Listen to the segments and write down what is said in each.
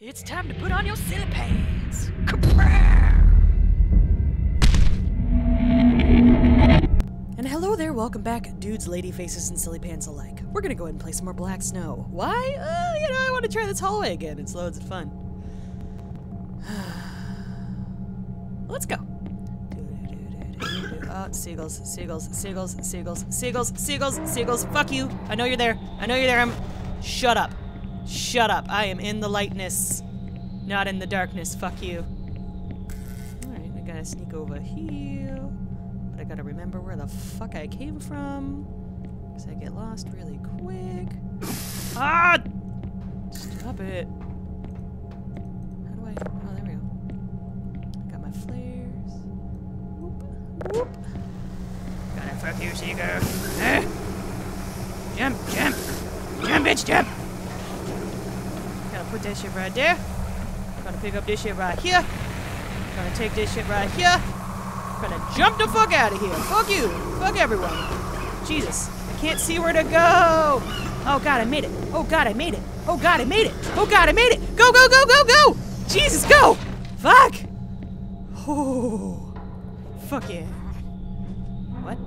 It's time to put on your silly pants. And hello there, welcome back, dudes, lady faces, and silly pants alike. We're gonna go ahead and play some more Black Snow. Why? Uh, you know, I want to try this hallway again. It's loads of fun. Let's go. Oh, seagulls, seagulls, seagulls, seagulls, seagulls, seagulls, seagulls. Fuck you. I know you're there. I know you're there. I'm. Shut up. Shut up. I am in the lightness, not in the darkness. Fuck you. Alright, I gotta sneak over here. But I gotta remember where the fuck I came from. Because I get lost really quick. ah! Stop it. How do I. Oh, there we go. Got my flares. Whoop. Whoop. Gotta fuck you, Seeger. Eh? Jump, jump. Jump, bitch, jump. Put that shit right there. Gonna pick up this shit right here. Gonna take this shit right here. Gonna jump the fuck out of here. Fuck you. Fuck everyone. Jesus. I can't see where to go. Oh god, I made it. Oh god, I made it. Oh god, I made it. Oh god, I made it. Go, go, go, go, go. Jesus, go. Fuck. Oh. Fuck yeah. What?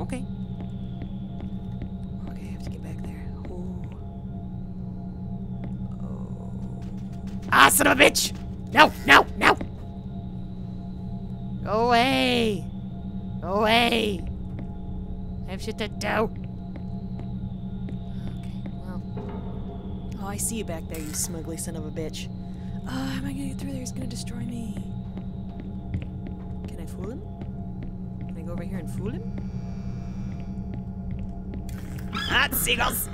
Okay, Ah, son of a bitch! No, no, no! Go away! Go away! I have shit to do. Okay, well. Oh, I see you back there, you smugly son of a bitch. Oh, how am I gonna get through there? He's gonna destroy me. Can I fool him? Can I go over here and fool him? Ah, seagulls!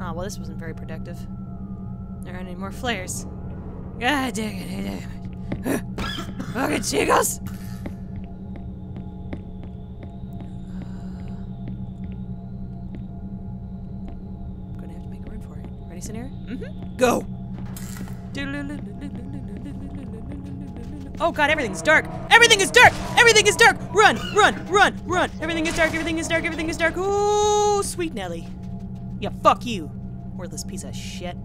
Oh, well, this wasn't very productive. There aren't any more flares. God dang it, damn it. Fucking seagulls! I'm gonna have to make a run for it. Ready, Senirra? Mm-hmm. Go! Oh god, everything's dark! Everything is dark! Everything is dark! Run! Run! Run! Run! Everything is dark! Everything is dark! Everything is dark! Ooh, sweet Nelly. Yeah, fuck you. Worthless piece of shit.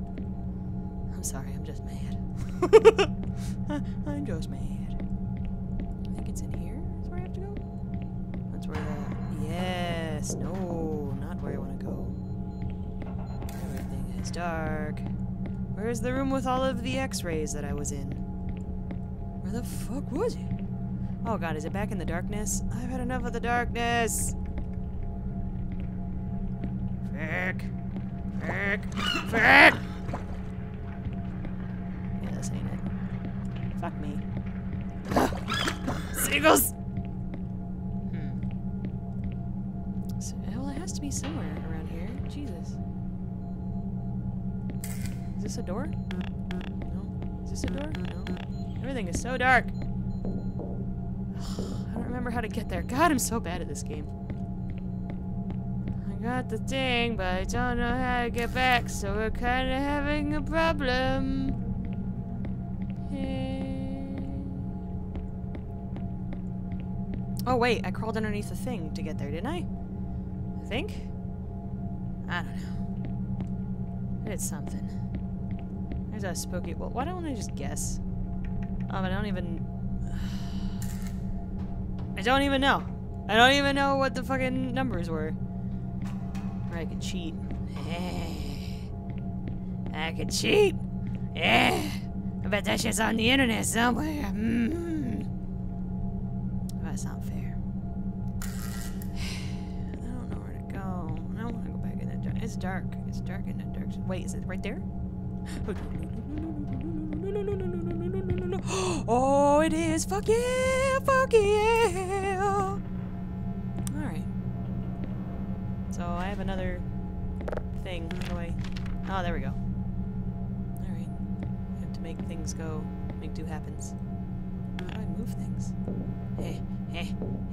Sorry, I'm just mad. I'm just mad. I think it's in here. Is where I have to go? That's where the. Yes! No, not where I want to go. Everything is dark. Where's the room with all of the x-rays that I was in? Where the fuck was it? Oh god, is it back in the darkness? I've had enough of the darkness! Frick. Frick. Frick! Fuck me. Seagulls! Hmm. So, well, it has to be somewhere around here. Jesus. Is this a door? No. Is this a door? No. Everything is so dark. I don't remember how to get there. God, I'm so bad at this game. I got the thing, but I don't know how to get back, so we're kind of having a problem. Oh, wait, I crawled underneath the thing to get there, didn't I? I think? I don't know. I did something. There's a spooky. Well, why don't I just guess? Um, I don't even. I don't even know. I don't even know what the fucking numbers were. Or I could cheat. I could cheat. Yeah. I bet that shit's on the internet somewhere. Mm -hmm. It's dark. It's dark in that dark. Wait, is it right there? Oh, it is. Fuck yeah. Fuck yeah. Alright. So I have another thing. How I... Oh, there we go. Alright. I have to make things go. Make do happens. How do I move things? Eh, eh,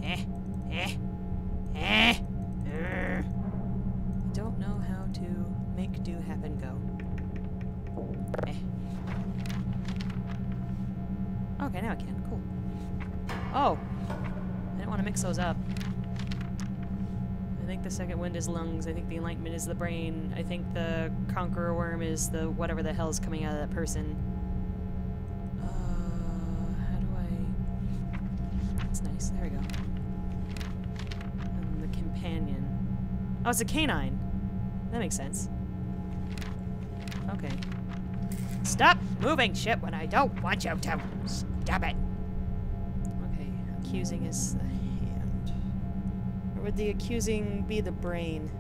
eh, eh, eh. Okay, now I can. Cool. Oh. I didn't want to mix those up. I think the second wind is lungs. I think the enlightenment is the brain. I think the conqueror worm is the whatever the hell is coming out of that person. Uh, how do I? That's nice. There we go. And the companion. Oh, it's a canine. That makes sense. Okay. Stop moving shit when I don't want you to. Stop it. Okay, accusing is the hand. Or would the accusing be the brain?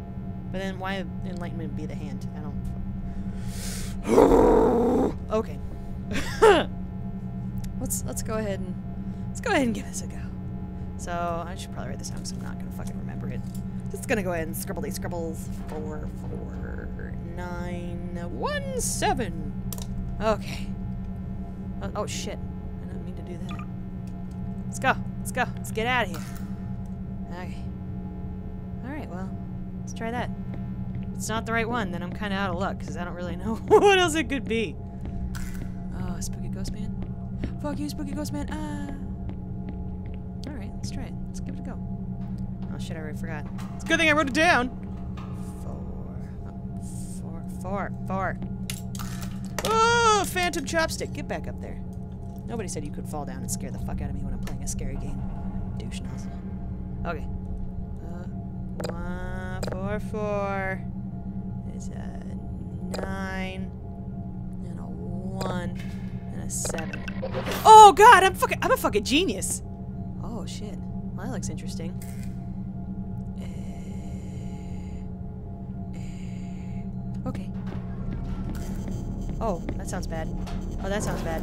But then why enlightenment be the hand? I don't. okay. let's let's go ahead and let's go ahead and give this a go. So I should probably write this down because I'm not gonna fucking remember it. Just gonna go ahead and scribble these scribbles. Four, four, nine, one, seven. Okay. Oh, oh, shit. Do that. Let's go. Let's go. Let's get out of here. Okay. Alright, well, let's try that. If it's not the right one, then I'm kind of out of luck, because I don't really know what else it could be. Oh, Spooky Ghost Man. Fuck you, Spooky Ghost Man. Ah. Alright, let's try it. Let's give it a go. Oh, shit, I already forgot. It's a good thing I wrote it down. Four. Oh, four. Four. Four. Oh, phantom chopstick. Get back up there. Nobody said you could fall down and scare the fuck out of me when I'm playing a scary game. Douche nozzle. Okay. Uh, one, four, four. There's a nine. And a one. And a seven. Oh god, I'm fucking I'm a fucking genius. Oh shit. Well, that looks interesting. Uh, uh, okay. Oh, that sounds bad. Oh, that sounds bad.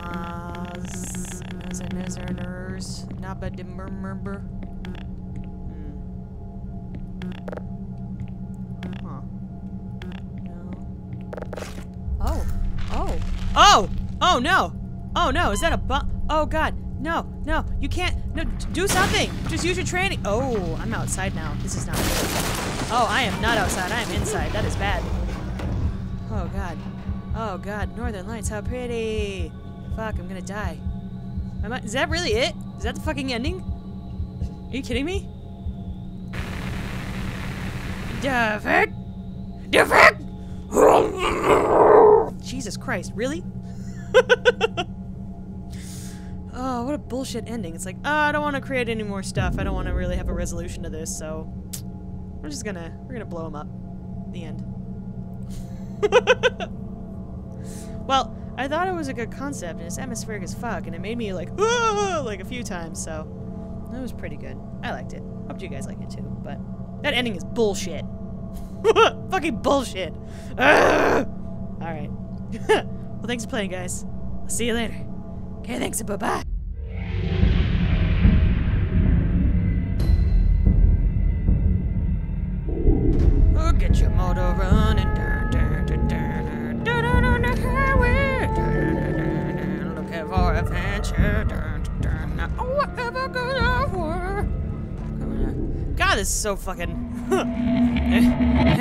Oz. Nezerners. Nabadimmermurber. Huh. No. Oh. Oh. Oh! Oh no! Oh no, is that a bu- Oh god. No, no, you can't. No, do something. Just use your training. Oh, I'm outside now. This is not good. Oh, I am not outside. I am inside. That is bad. Oh, God. Oh, God. Northern Lights, how pretty. Fuck, I'm gonna die. Am I, is that really it? Is that the fucking ending? Are you kidding me? Defect! Defect! Jesus Christ, really? Oh, what a bullshit ending. It's like, oh, I don't want to create any more stuff. I don't want to really have a resolution to this, so we're just gonna we're gonna blow him up. The end. well, I thought it was a good concept, and it's atmospheric as fuck, and it made me like, ah, like a few times, so it was pretty good. I liked it. Hope you guys like it too, but that ending is bullshit. Fucking bullshit. Alright. well, thanks for playing, guys. I'll see you later. Okay, thanks, bye-bye. Oh, get your motor running. God, this is so fucking. Eh?